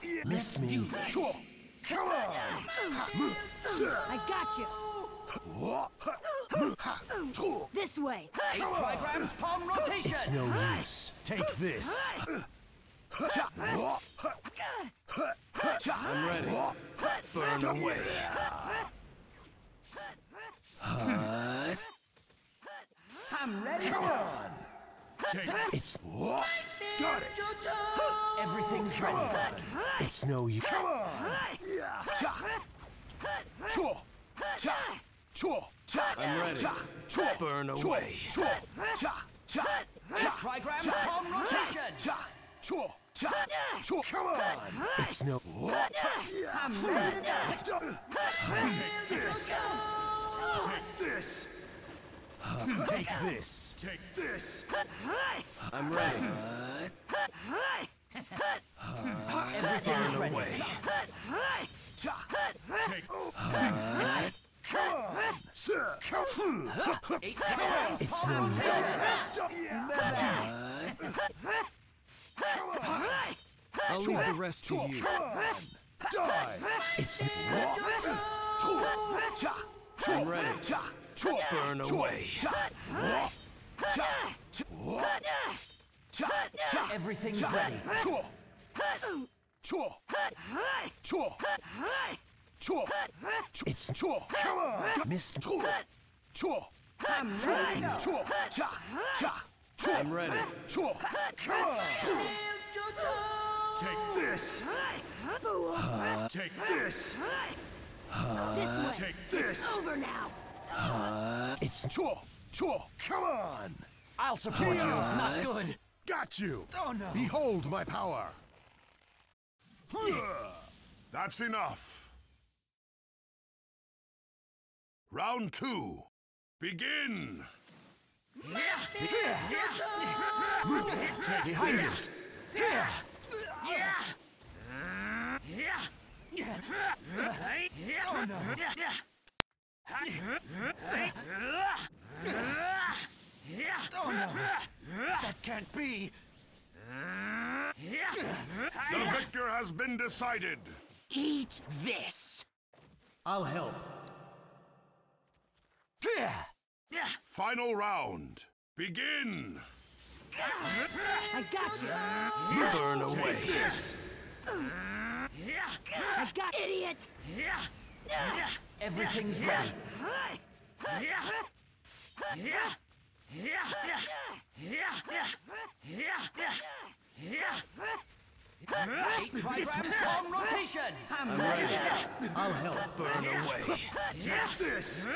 Come, yeah. Miss Let's me. do this. Sure. Come on. I got you. This way. Eight trigrams palm rotation. It's no use. Take this. I'm ready. Burn away. I'm ready to go. Take It's Got it. Everything's ready. it's no use. Come on. Sure. Sure. I'm ready. Sure. Burn Sure. away. Sure. Eight trigrams palm rotation. Sure. Sure. Come on. It's no. I'm ready. Take this. Take this. Take this. Take this. I'm ready. Everything's Burn ready. away. Take. Come on. Sir. Come on. Eight trigrams It's no I'll leave the rest to you. Die. It's I'm ready. Burn away. Everything's ready. It's Come on. Miss. I'm ready to go. Sure. Cha. Cha. Sure. I'm ready. Sure. Come on. Take this. Take this. This way. Take this. It's Over now. It's Sure. Sure. Come on. I'll support you. Not good. Got you. Oh no. Behold my power. Hmm. That's enough. Round two. Begin. Behind oh, you. That can't be. The victor has been decided. Eat this. I'll help. Final round. Begin. I got you. Burn away. I got idiot. Everything's ready. Eight trigrams rotation. I'm ready. I'll help. Burn away. Take this.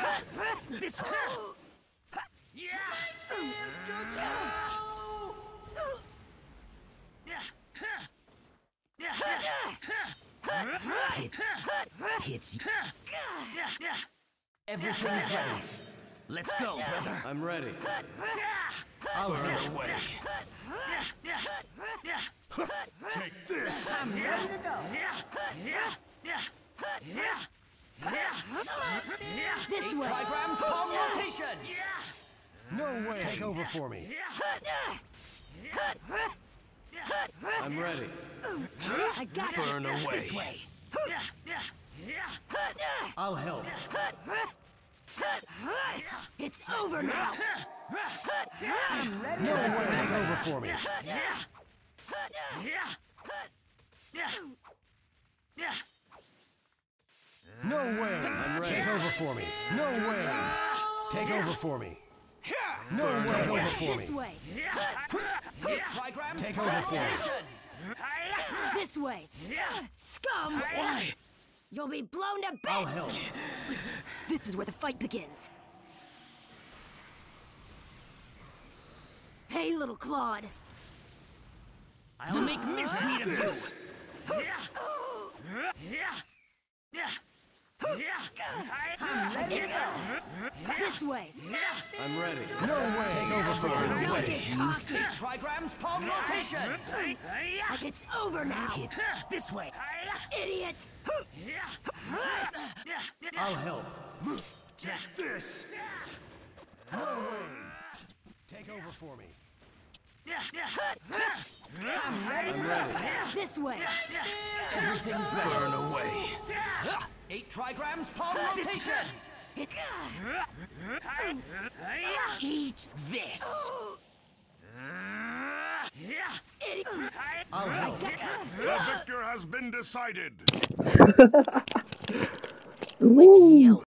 This Hits. Everything's ready. Let's go, brother. I'm ready. I'll Burn help. away. Take this. I'm ready to go. This Eight way. trigrams palm rotation. No way. Take over for me. I'm ready. I got you. Burn away. This way. I'll help. It's over now. No to go. way. Take over for me. No way. I'm ready. Take over for me. No way. Take over for me. No way. Take over for This me. way. Eight trigrams Take over for me. This way. Scum. You'll be blown to bits! I'll help. This is where the fight begins. Hey, little Claude. I'll make mincemeat of you. I'm ready to go. This way. I'm ready. No way. Take over for Burn me. Don't away. get cocky. Trigrams palm rotation. It's over now. This way. Idiot. I'll help. Take this. Take over for me. I'm ready. This way. Everything's ready. Burn away. Eight trigrams palm rotation. Eat this. I'll help. The victor has been decided. Quit yelling.